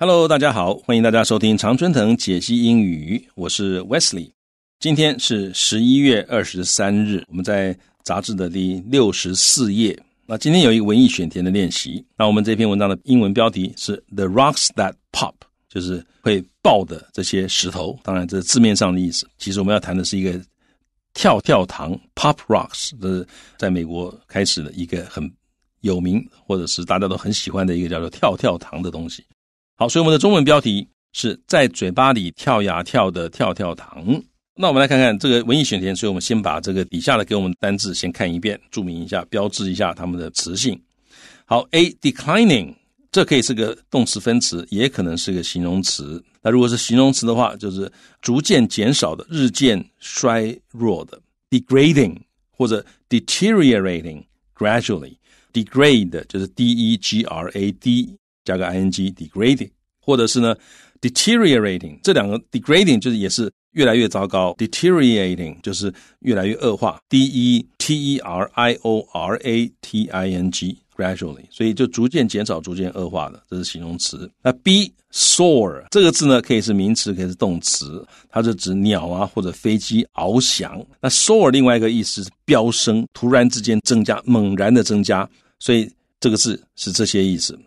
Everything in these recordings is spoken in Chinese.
Hello，大家好，欢迎大家收听常春藤解析英语，我是 Wesley。今天是十一月二十三日，我们在杂志的第六十四页。那今天有一个文艺选填的练习。那我们这篇文章的英文标题是 "The rocks that pop"，就是会爆的这些石头。当然，这是字面上的意思。其实我们要谈的是一个跳跳糖 （pop rocks），这是在美国开始的一个很有名，或者是大家都很喜欢的一个叫做跳跳糖的东西。好，所以我们的中文标题是在嘴巴里跳呀跳的跳跳糖。那我们来看看这个文艺选填，所以我们先把这个底下的给我们单字先看一遍，注明一下，标志一下它们的词性。好，A declining，这可以是个动词分词，也可能是个形容词。那如果是形容词的话，就是逐渐减少的、日渐衰弱的；degrading 或者 deteriorating gradually。degrade 就是 d e g r a d。加个 ing，degrading，或者是呢，deteriorating，这两个 degrading 就是也是越来越糟糕，deteriorating 就是越来越恶化，d e t e r i o r a t i n g，gradually，所以就逐渐减少、逐渐恶化的，这是形容词。那 b soar 这个字呢，可以是名词，可以是动词，它是指鸟啊或者飞机翱翔。那 soar 另外一个意思是飙升，突然之间增加，猛然的增加，所以这个字是这些意思。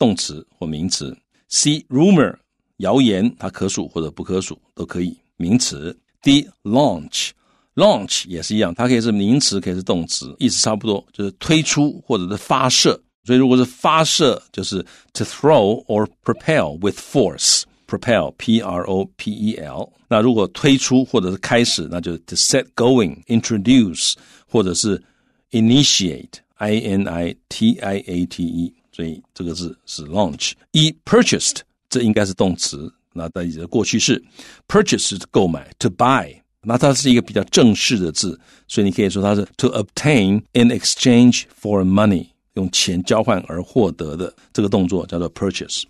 动词或名词，C rumor 谣言，它可数或者不可数都可以。名词，D launch launch 也是一样，它可以是名词，可以是动词，意思差不多，就是推出或者是发射。所以如果是发射，就是 to throw or propel with force，propel p r o p e l。那如果推出或者是开始，那就 to set going，introduce 或者是 initiate i n i t i a t e。所以这个字是 launch。一 purchased 这应该是动词，那在的过去式 purchase 是购买，to buy，那它是一个比较正式的字，所以你可以说它是 to obtain in exchange for money，用钱交换而获得的这个动作叫做 purchase。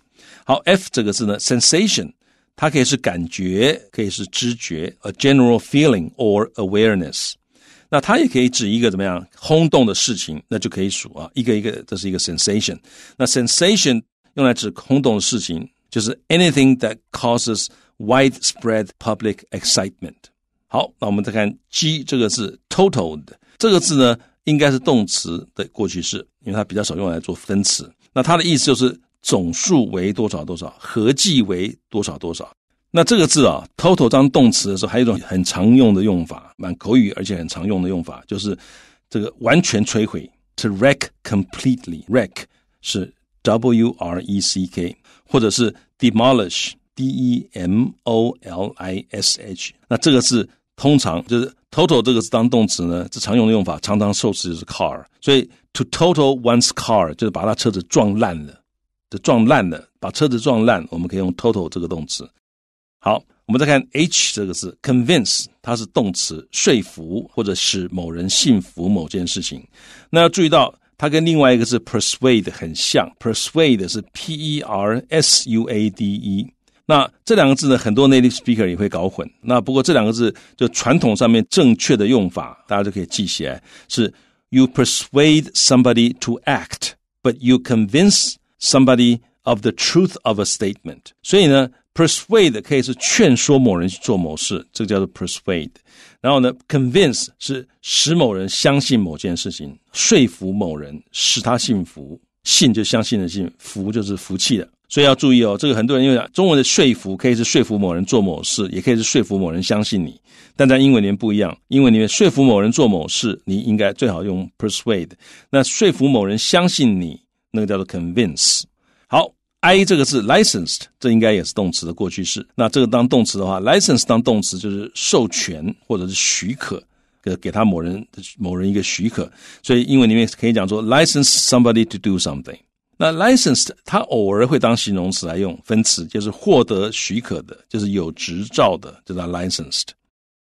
好，F 这个字呢，sensation，它可以是感觉，可以是知觉，a general feeling or awareness。 那它也可以指一个怎么样轰动的事情，那就可以数啊，一个一个，这是一个 sensation。那 sensation 用来指轰动的事情，就是 anything that causes widespread public excitement。好，那我们再看 G 这个字，totaled 这个字呢，应该是动词的过去式，因为它比较少用来做分词。那它的意思就是总数为多少多少，合计为多少多少。那这个字啊，total 当动词的时候，还有一种很常用的用法，蛮口语而且很常用的用法，就是这个完全摧毁，to wreck completely。wreck 是 w r e c k，或者是 demolish，d e m o l i s h。那这个字通常就是 total 这个字当动词呢，这常用的用法，常常受词就是 car。所以 to total one's car 就是把他车子撞烂了，就撞烂了，把车子撞烂，我们可以用 total 这个动词。好，我们再看 h 这个字，convince 它是动词，说服或者使某人信服某件事情。那要注意到，它跟另外一个字 persuade 很像，persuade 是 p e r s u a d e。那这两个字呢，很多 native speaker 也会搞混。那不过这两个字就传统上面正确的用法，大家就可以记起来，是 you persuade somebody to act，but you convince somebody of the truth of a statement。所以呢。Persuade 可以是劝说某人去做某事，这个叫做 persuade。然后呢，convince 是使某人相信某件事情，说服某人使他信服。信就相信的信，服就是服气的。所以要注意哦，这个很多人因为中文的说服可以是说服某人做某事，也可以是说服某人相信你。但在英文里面不一样，英文里面说服某人做某事，你应该最好用 persuade。那说服某人相信你，那个叫做 convince。好。I 这个字，licensed，这应该也是动词的过去式。那这个当动词的话，license 当动词就是授权或者是许可，给给他某人某人一个许可。所以英文里面可以讲说，license somebody to do something。那 licensed 它偶尔会当形容词来用，分词就是获得许可的，就是有执照的，就叫 licensed。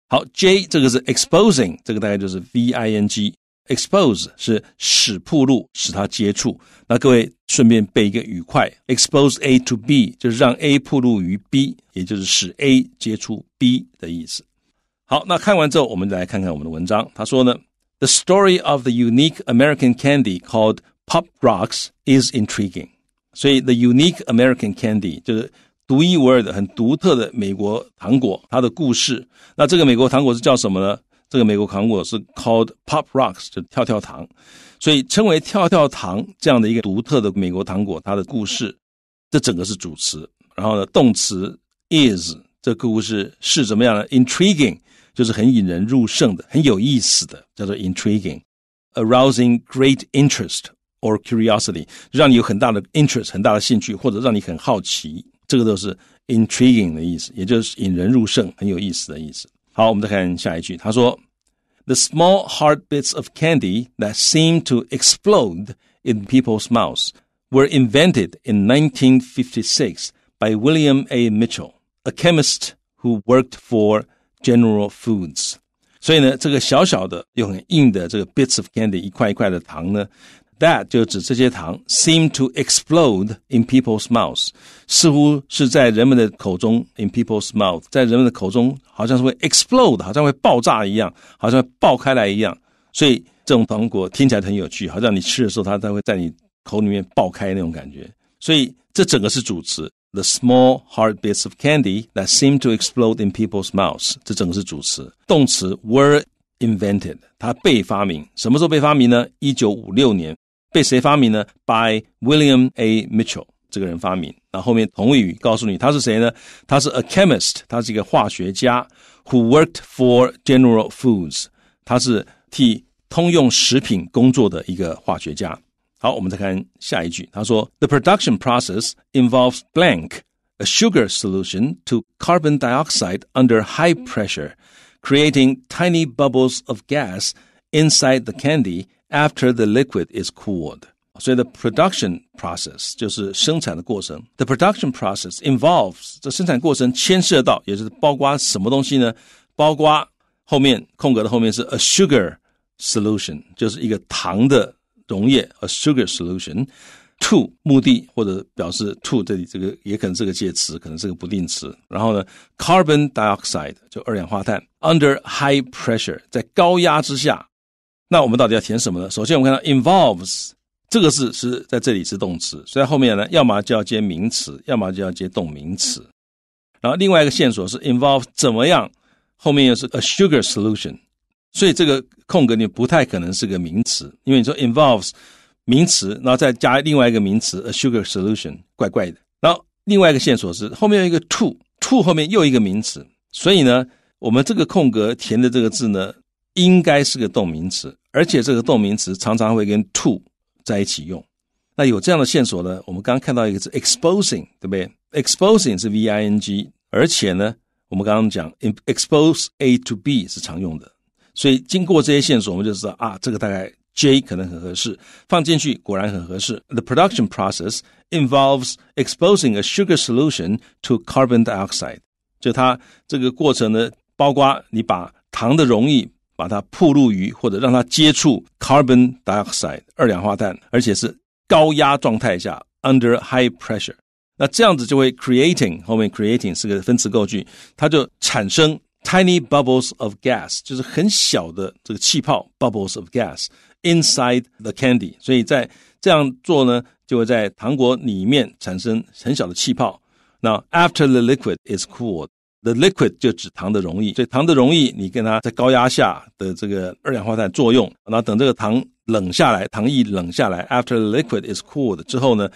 好，J 这个是 exposing，这个大概就是 V I N G。Expose 是使铺路，使它接触。那各位顺便背一个语块：expose A to B，就是让 A 铺路于 B，也就是使 A 接触 B 的意思。好，那看完之后，我们再来看看我们的文章。他说呢：“The story of the unique American candy called Pop Rocks is intriguing。”所以 the unique American candy 就是独一无二的、很独特的美国糖果，它的故事。那这个美国糖果是叫什么呢？这个美国糖果是 called Pop Rocks，就跳跳糖。所以称为跳跳糖这样的一个独特的美国糖果，它的故事，这整个是主词。然后呢，动词 is 这个故事是怎么样呢？Intriguing 就是很引人入胜的、很有意思的，叫做 intriguing，arousing great interest or curiosity，让你有很大的 interest、很大的兴趣，或者让你很好奇，这个都是 intriguing 的意思，也就是引人入胜、很有意思的意思。好，我们再看下一句，他说。The small hard bits of candy that seem to explode in people's mouths were invented in 1956 by William A. Mitchell, a chemist who worked for General Foods. 所以呢，这个小小的又很硬的这个 bits of candy 一块一块的糖呢 ，that 就指这些糖 seem to explode in people's mouths，似乎是在人们的口中 in people's mouth，在人们的口中好像是会 explode，好像会爆炸一样，好像爆开来一样。所以这种糖果听起来很有趣，好像你吃的时候它它会在你口里面爆开那种感觉。所以这整个是主词，the small hard bits of candy that seem to explode in people's mouths，这整个是主词。动词 were invented，它被发明，什么时候被发明呢？一九五六年。 被谁发明呢？By William A. Mitchell 这个人发明。那后面同位语告诉你他是谁呢？他是 a chemist，他是一个化学家，who worked for General Foods，他是替通用食品工作的一个化学家。好，我们再看下一句，他说：The production process involves blank a sugar solution to carbon dioxide under high pressure, creating tiny bubbles of gas inside the candy after the liquid is cooled. 所以 the production process 就是生产的过程。The production process involves 这生产过程牵涉到，也就是包括什么东西呢？包括后面空格的后面是 a sugar solution，就是一个糖的溶液，a sugar solution。to 目的或者表示 to 这里这个也可能是个介词，可能是个不定词。然后呢，carbon dioxide 就二氧化碳，under high pressure 在高压之下 那我们到底要填什么呢？首先，我们看到 involves 这个字是在这里是动词，所以后面呢，要么就要接名词，要么就要接动名词。然后另外一个线索是 involve 怎么样，后面又是 a sugar solution，所以这个空格你不太可能是个名词，因为你说 involves 名词，然后再加另外一个名词 a sugar solution，怪怪的。然后另外一个线索是后面有一个 to，to 后面又一个名词，所以呢，我们这个空格填的这个字呢。应该是个动名词，而且这个动名词常常会跟 to 在一起用。那有这样的线索呢？我们刚刚看到一个字 exposing，对不对？exposing 是 v i n g，而且呢，我们刚刚讲 expose a to b 是常用的。所以经过这些线索，我们就知道啊，这个大概 j 可能很合适，放进去果然很合适。The production process involves exposing a sugar solution to carbon dioxide，就它这个过程呢，包括你把糖的溶液。把它暴露于或者让它接触 carbon dioxide 二氧化碳，而且是高压状态下 under high pressure，那这样子就会 creating 后面 creating 是个分词构句，它就产生 tiny bubbles of gas，就是很小的这个气泡 bubbles of gas inside the candy，所以在这样做呢，就会在糖果里面产生很小的气泡。那 after the liquid is cooled。 The liquid 就指糖的溶液，所以糖的溶液你跟它在高压下的这个二氧化碳作用，然后等这个糖冷下来，糖液冷下来，after the liquid is cooled 之后呢，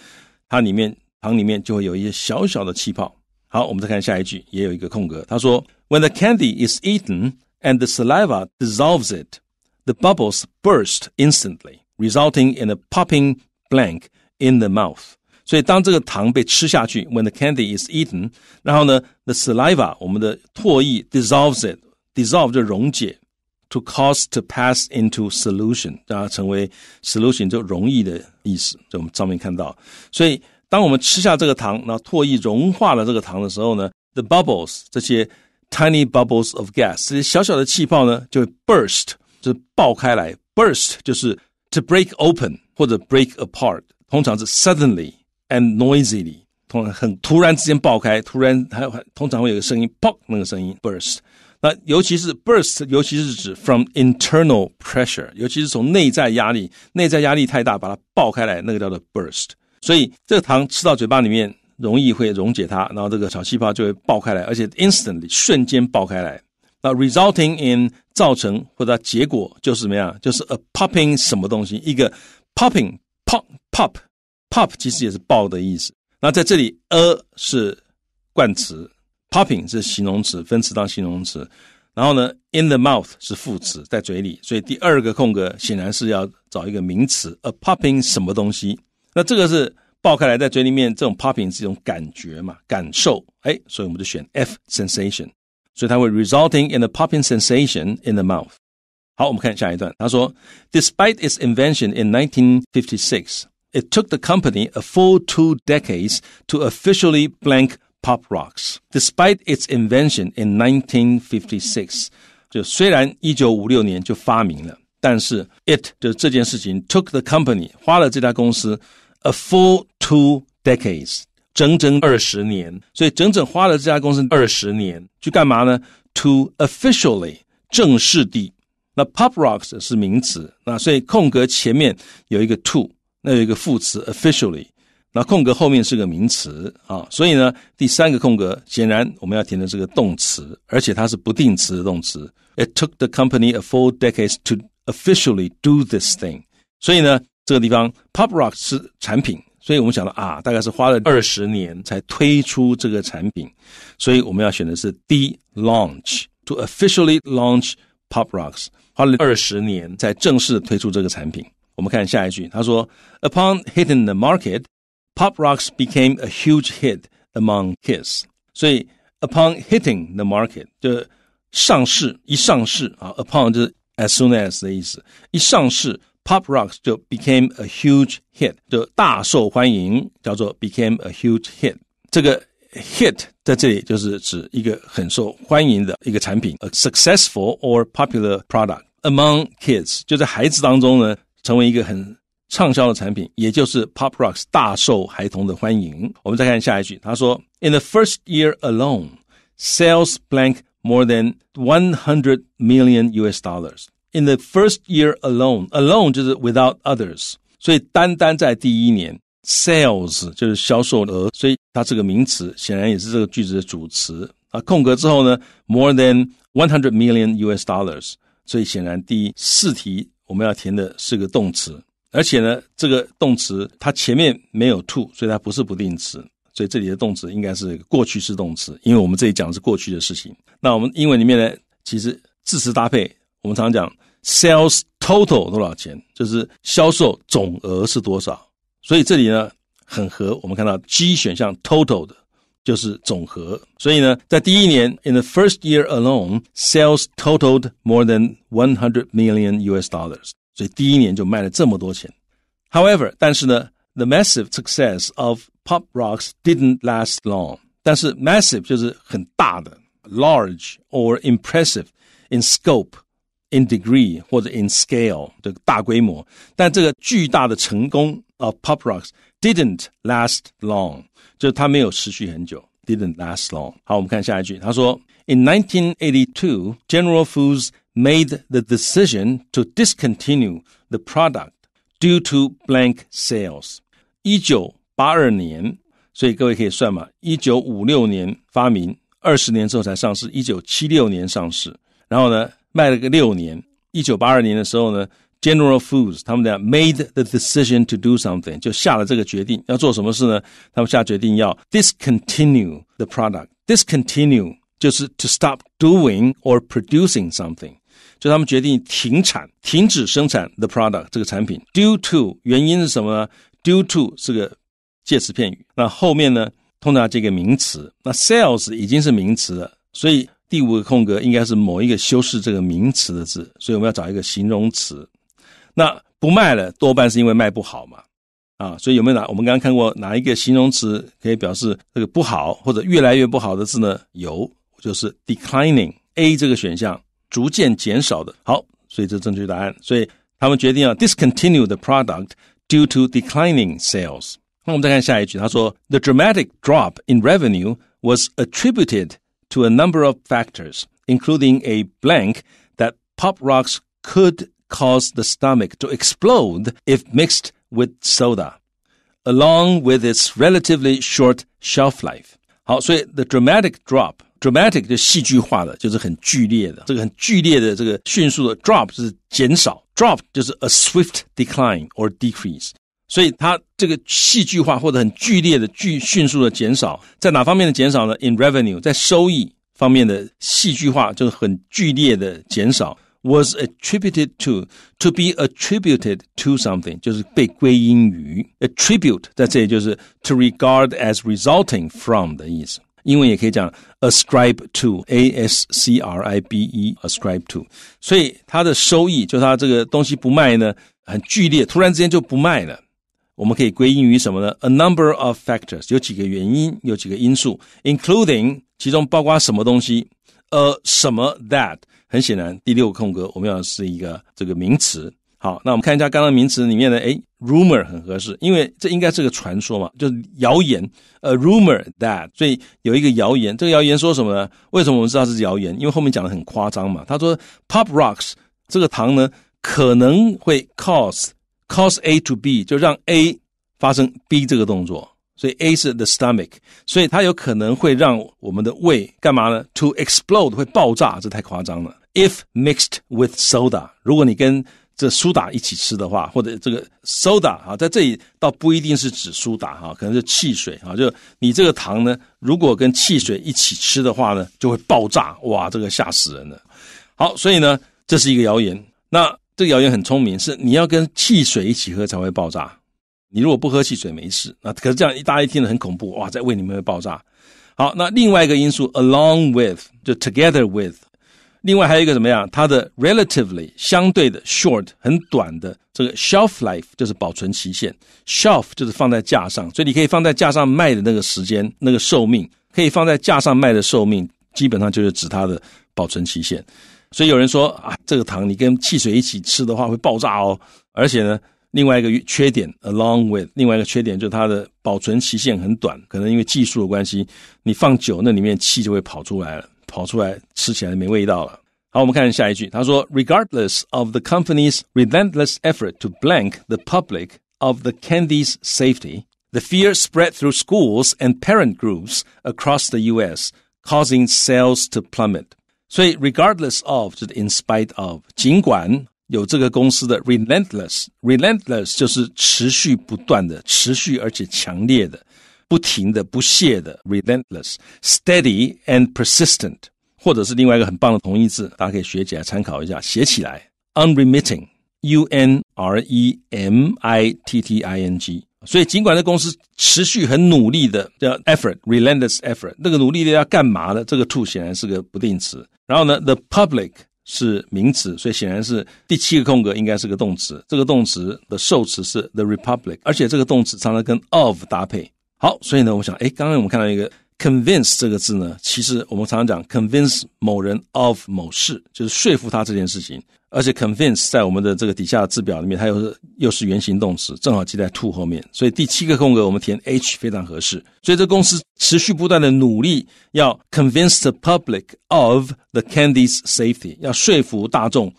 它里面糖里面就会有一些小小的气泡。好，我们再看下一句，也有一个空格，他说：When the candy is eaten and the saliva dissolves it, the bubbles burst instantly, resulting in a popping blank in the mouth. 所以当这个糖被吃下去，when the candy is eaten，然后呢，the saliva 我们的唾液 dissolves it，dissolve 就溶解，to cause to pass into solution，让它成为 solution 就容易的意思。就我们上面看到，所以当我们吃下这个糖，然后唾液融化了这个糖的时候呢，the bubbles 这些 tiny bubbles of gas 这些小小的气泡呢，就会 burst 就是爆开来，burst 就是 to break open 或者 break apart，通常是 suddenly。 And noisily，通常很突然之间爆开，突然还有通常会有个声音，pop 那个声音 burst。那尤其是 burst，尤其是指 from internal pressure，尤其是从内在压力，内在压力太大把它爆开来，那个叫做 burst。所以这个糖吃到嘴巴里面容易会溶解它，然后这个小气泡就会爆开来，而且 instantly 瞬间爆开来。那 resulting in 造成或者结果就是怎么样？就是 a popping 什么东西，一个 popping pop pop pop 其实也是爆的意思。那在这里 a 是冠词，popping 是形容词，分词当形容词。然后呢，in the mouth 是副词，在嘴里，所以第二个空格显然是要找一个名词，a popping 什么东西？那这个是爆开来在嘴里面，这种 popping 是一种感觉嘛，感受，哎，所以我们就选 F sensation，所以它会 resulting in a popping sensation in the mouth。好，我们看下一段，他说，Despite its invention in 1956, it took the company a full two decades to officially blank pop rocks. Despite its invention in 1956，就虽然一九五六年就发明了，但是 it 就这件事情 took the company 花了这家公司 a full two decades，整整二十年，所以整整花了这家公司二十年去干嘛呢？To officially 正式地，那 pop rocks 是名词，那所以空格前面有一个 to， 那有一个副词 officially。那空格后面是个名词啊，所以呢，第三个空格显然我们要填的是个动词，而且它是不定词的动词。It took the company a full decades to officially do this thing。所以呢，这个地方 Pop Rock 是产品，所以我们想到啊，大概是花了二十年才推出这个产品，所以我们要选的是 D launch to officially launch Pop Rocks，花了二十年才正式推出这个产品。我们看下一句，他说，Upon hitting the market。Pop rocks became a huge hit among kids。所以，upon hitting the market 就上市一上市啊，upon 就是 as soon as 的意思，一上市，pop rocks 就 became a huge hit，就大受欢迎，叫做 became a huge hit。这个 hit 在这里就是指一个很受欢迎的一个产品，a successful or popular product among kids，就在孩子当中呢， 成为一个很畅销的产品，也就是 Pop Rocks 大受孩童的欢迎。我们再看下一句，他说：“In the first year alone, sales blank more than one hundred million U.S. dollars. In the first year alone, alone 就是 without others，所以单单在第一年，sales 就是销售额，所以它这个名词显然也是这个句子的主词啊。空格之后呢，more than one hundred million U.S. dollars，所以显然第四题我们要填的是个动词。而且呢，这个动词它前面没有 to，所以它不是不定词，所以这里的动词应该是过去式动词，因为我们这里讲的是过去的事情。那我们英文里面呢，其实字词搭配，我们常讲 sales total 多少钱，就是销售总额是多少。所以这里呢很合，我们看到 G 选项 total 的就是总和。所以呢，在第一年 in the first year alone, sales totaled more than one hundred million U.S. dollars。所以第一年就卖了这么多钱。However，但是呢，the massive success of pop rocks didn't last long。但是 massive 就是很大的，large or impressive in scope, in degree 或者 in scale 这个大规模。但这个巨大的成功 of pop rocks didn't last long，就是它没有持续很久，didn't last long。好，我们看下一句，他说，In 1982, General Foods made the decision to discontinue the product due to blank sales。一九八二年，所以各位可以算嘛，一九五六年发明，二十年之后才上市，一九七六年上市，然后呢卖了个六年。一九八二年的时候呢 ，General Foods 他们俩 made the decision to do something，就下了这个决定，要做什么事呢？他们下决定要 discontinue the product。discontinue 就是 to stop doing or producing something。就他们决定停产、停止生产 the product 这个产品。Due to 原因是什么呢？Due to 是个介词片语，那后面呢通常这个名词。那 sales 已经是名词了，所以第五个空格应该是某一个修饰这个名词的字，所以我们要找一个形容词。那不卖了，多半是因为卖不好嘛，啊，所以有没有哪我们刚刚看过哪一个形容词可以表示这个不好或者越来越不好的字呢？有，就是 declining A 这个选项。逐渐减少的。好，所以这正确答案。所以他们决定要 discontinue the product due to declining sales。那我们再看下一句，他说：“The dramatic drop in revenue was attributed to a number of factors, including a blank that pop rocks could cause the stomach to explode if mixed with soda. along with its relatively short shelf life。好，所以 the dramatic drop。dramatic 就戏剧化的，就是很剧烈的，这个很剧烈的这个迅速的 drop 是减少，drop 就是 a swift decline or decrease。所以它这个戏剧化或者很剧烈的、剧迅速的减少，在哪方面的减少呢？In revenue，在收益方面的戏剧化就是很剧烈的减少。 Was attributed to to be attributed to something，就是被归因于 attribute，在这里就是 to regard as resulting from 的意思。英文也可以讲 ascribe to，a s c r i b e，ascribe to。所以它的收益，就它这个东西不卖呢，很剧烈，突然之间就不卖了。我们可以归因于什么呢？A number of factors，有几个原因，有几个因素，including 其中包括什么东西 呃什么 that？很显然，第六个空格我们要是一个这个名词。好，那我们看一下刚刚名词里面的，诶 r u m o r 很合适，因为这应该是个传说嘛，就是谣言。A rumor that，所以有一个谣言，这个谣言说什么呢？为什么我们知道是谣言？因为后面讲的很夸张嘛。他说，Pop rocks 这个糖呢可能会 cause。cause A to B 就让 A 发生 B 这个动作，所以 A 是 the stomach，所以它有可能会让我们的胃干嘛呢？To explode 会爆炸，这太夸张了。If mixed with soda，如果你跟这苏打一起吃的话，或者这个 soda 啊，在这里倒不一定是指苏打哈，可能是汽水啊。就你这个糖呢，如果跟汽水一起吃的话呢，就会爆炸，哇，这个吓死人了。好，所以呢，这是一个谣言。那这个谣言很聪明，是你要跟汽水一起喝才会爆炸。你如果不喝汽水没事，那可是这样一大家一听很恐怖，哇，在胃里面会爆炸。好，那另外一个因素，along with 就 together with，另外还有一个怎么样？它的 relatively 相对的 short 很短的这个 shelf life 就是保存期限，shelf 就是放在架上，所以你可以放在架上卖的那个时间，那个寿命可以放在架上卖的寿命，基本上就是指它的保存期限。所以有人说啊，这个糖你跟汽水一起吃的话会爆炸哦。而且呢，另外一个缺点，along with 另外一个缺点就是它的保存期限很短，可能因为技术的关系，你放久那里面气就会跑出来了，跑出来吃起来没味道了。好，我们看下一句，他说，regardless of the company's relentless effort to blank the public of the candy's safety, the fear spread through schools and parent groups across the U.S., causing sales to plummet. 所以，regardless of 就是 in spite of，尽管 有这个公司的 relentless，relentless 就是持续不断的、持续而且强烈的、不停的、不懈的 relentless，steady and persistent，或者是另外一个很棒的同义字，大家可以学起来参考一下，写起来 unremitting，u n r e m i t t i n g。所以，尽管这公司持续很努力的叫 effort，relentless effort，那个努力的要干嘛呢？这个 to 显然是个不定词。然后呢，the public 是名词，所以显然是第七个空格应该是个动词。这个动词的受词是 the republic，而且这个动词常常跟 of 搭配。好，所以呢，我想，哎，刚刚我们看到一个 convince 这个字呢，其实我们常常讲 convince 某人 of 某事，就是说服他这件事情。而且 convince 在我们的这个底下的字表里面，它又是又是原形动词，正好记在 to 后面，所以第七个空格我们填 h 非常合适。所以这公司持续不断的努力，要 convince the public of the candy's safety，要说服大众，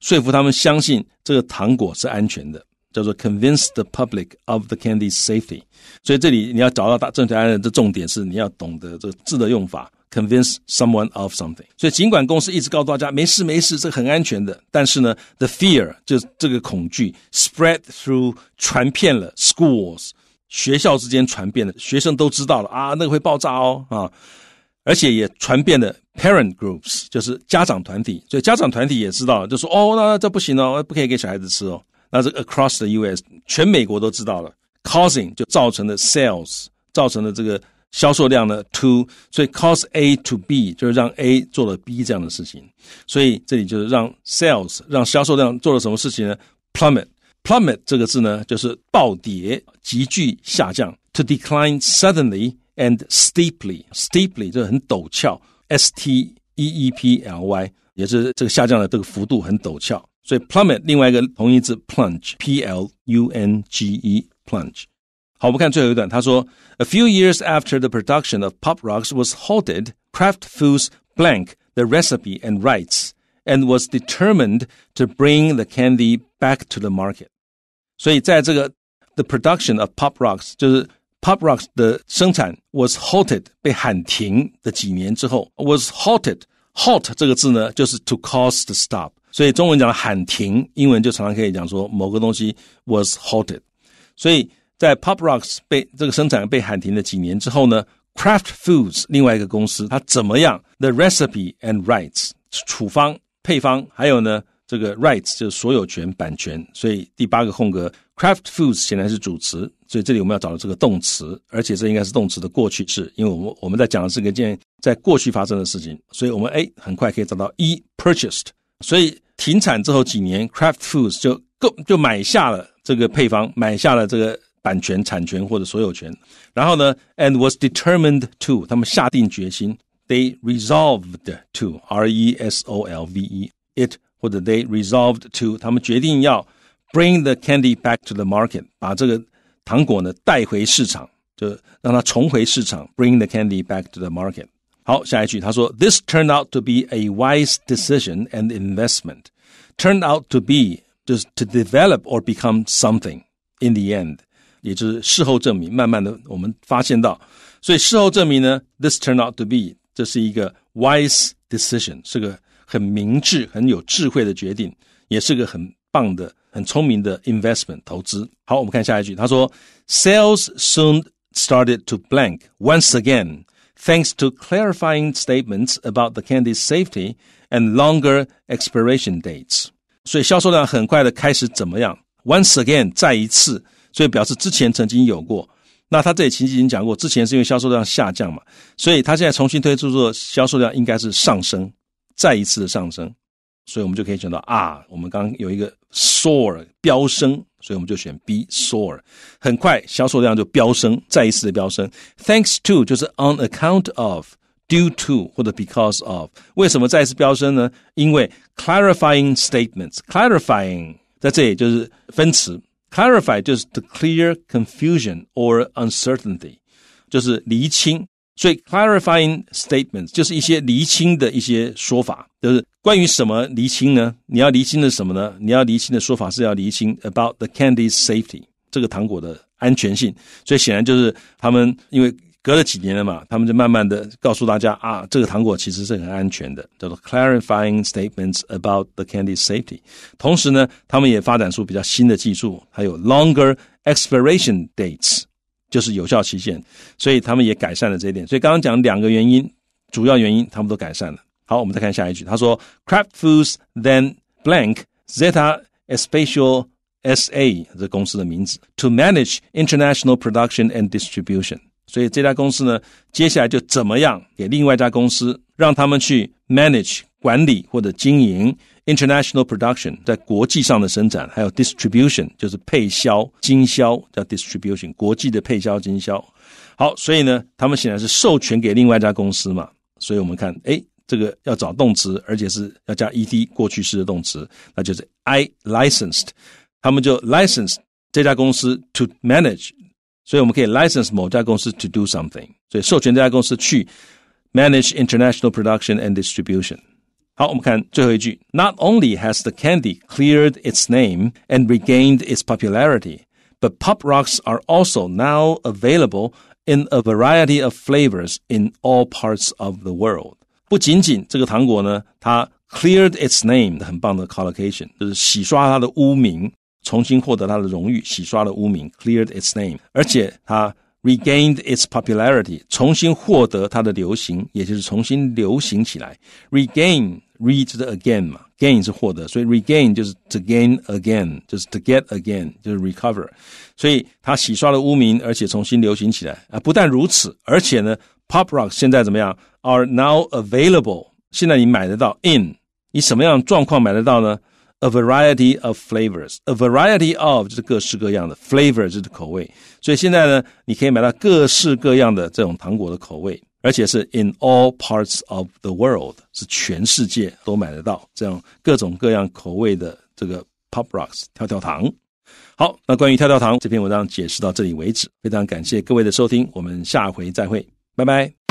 说服他们相信这个糖果是安全的，叫做 convince the public of the candy's safety。所以这里你要找到大正确答案的重点是你要懂得这个字的用法。convince someone of something。所以尽管公司一直告诉大家没事没事，这很安全的，但是呢，the fear 就这个恐惧 spread through 传遍了 schools 学校之间传遍了，学生都知道了啊，那个会爆炸哦啊，而且也传遍了 parent groups 就是家长团体，所以家长团体也知道，就说哦，那这不行哦，不可以给小孩子吃哦。那这 across the U.S. 全美国都知道了，causing 就造成了 sales 造成了这个。销售量呢，to，所以 cause A to B 就是让 A 做了 B 这样的事情，所以这里就是让 sales 让销售量做了什么事情呢？plummet，plummet 这个字呢就是暴跌、急剧下降，to decline suddenly and steeply，steeply 这很陡峭，S T E E P L Y 也是这个下降的这个幅度很陡峭， 所以 plummet 另外一个同义字 plunge，P L U N G E，plunge。好，我们看最后一段，他说：“A few years after the production of Pop Rocks was halted, Kraft Foods blank the recipe and rights, and was determined to bring the candy back to the market。”所以在这个 the production of Pop Rocks 就是 Pop Rocks 的生产 was halted 被喊停的几年之后，was halted halt 这个字呢，就是 to cause the stop， 所以中文讲喊停，英文就常常可以讲说某个东西 was halted。所以在 Pop Rocks 被这个生产被喊停的几年之后呢，Craft Foods 另外一个公司它怎么样？The recipe and rights 处方配方，还有呢这个 rights 就是所有权版权。所以第八个空格，Craft Foods 显然是主词，所以这里我们要找到这个动词，而且这应该是动词的过去式，因为我们我们在讲的是个件在过去发生的事情，所以我们哎很快可以找到一 purchased。所以停产之后几年，Kraft Foods 就购就买下了这个配方，买下了这个版权、产权或者所有权。然后呢，and was determined to，他们下定决心，they resolved to，r e s o l v e，it 或者 they resolved to，他们决定要。Bring the candy back to the market，把这个糖果呢带回市场，就让它重回市场。Bring the candy back to the market。 好，下一句他说，This turned out to be a wise decision and investment. Turned out to be 就是 to develop or become something in the end，也就是事后证明。慢慢的，我们发现到，所以事后证明呢，This turned out to be 这是一个 wise decision，是个很明智、很有智慧的决定，也是个很棒的。很聪明的 investment 投资。好，我们看下一句，他说，Sales soon started to blank once again, Thanks to clarifying statements about the candy's safety and longer expiration dates。所以销售量很快的开始怎么样？Once again，再一次，所以表示之前曾经有过。那他这里其实已经讲过，之前是因为销售量下降嘛，所以他现在重新推出的销售量应该是上升，再一次的上升。所以我们就可以选到啊，我们刚刚有一个 soar 飙升，所以我们就选 B soar，很快销售量就飙升，再一次的飙升。Thanks to 就是 on account of，due to 或者 because of，为什么再一次飙升呢？因为 clarifying statements，clarifying 在这里就是分词，clarify 就是 to clear confusion or uncertainty，就是厘清。 所以，clarifying statements 就是一些厘清的一些说法，就是关于什么厘清呢？你要厘清的什么呢？你要厘清的说法是要厘清 about the candy's safety 这个糖果的安全性。所以显然就是他们因为隔了几年了嘛，他们就慢慢的告诉大家啊，这个糖果其实是很安全的，叫做 clarifying statements about the candy's safety。同时呢，他们也发展出比较新的技术，还有 longer expiration dates。就是有效期限，所以他们也改善了这一点。所以刚刚讲两个原因，主要原因他们都改善了。好，我们再看下一句，他说，Crab Foods then blank Zeta Espacial S.A. 这公司的名字，to manage international production and distribution。所以这家公司呢，接下来就怎么样给另外一家公司，让他们去 manage 管理或者经营。” International production 在国际上的生产，还有 distribution 就是配销、经销叫 distribution，国际的配销、经销。好，所以呢，他们显然是授权给另外一家公司嘛。所以我们看，哎，这个要找动词，而且是要加 ed 过去式的动词，那就是 I licensed，他们就 license 这家公司 to manage，所以我们可以 license 某家公司 to do something，所以授权这家公司去 manage international production and distribution。好，我们看最后一句。Not only has the candy cleared its name and regained its popularity, but Pop Rocks are also now available in a variety of flavors in all parts of the world. 不仅仅这个糖果呢，它 cleared its name 很棒的 collocation，就是洗刷它的污名，重新获得它的荣誉，洗刷了污名，cleared its name，而且它 regained its popularity，重新获得它的流行，也就是重新流行起来。regain re 就是 again 嘛，gain 是获得，所以 regain 就是 to gain again，就是 to get again，就是 recover。所以它洗刷了污名，而且重新流行起来啊！不但如此，而且呢，pop rock 现在怎么样？are now available，现在你买得到 in，你什么样状况买得到呢？A variety of flavors, a variety of 就是各式各样的 flavor 就是口味，所以现在呢，你可以买到各式各样的这种糖果的口味， 而且是 in all parts of the world，是全世界都买得到这样各种各样口味的这个 Pop Rocks 跳跳糖。好，那关于跳跳糖这篇文章解释到这里为止，非常感谢各位的收听，我们下回再会，拜拜。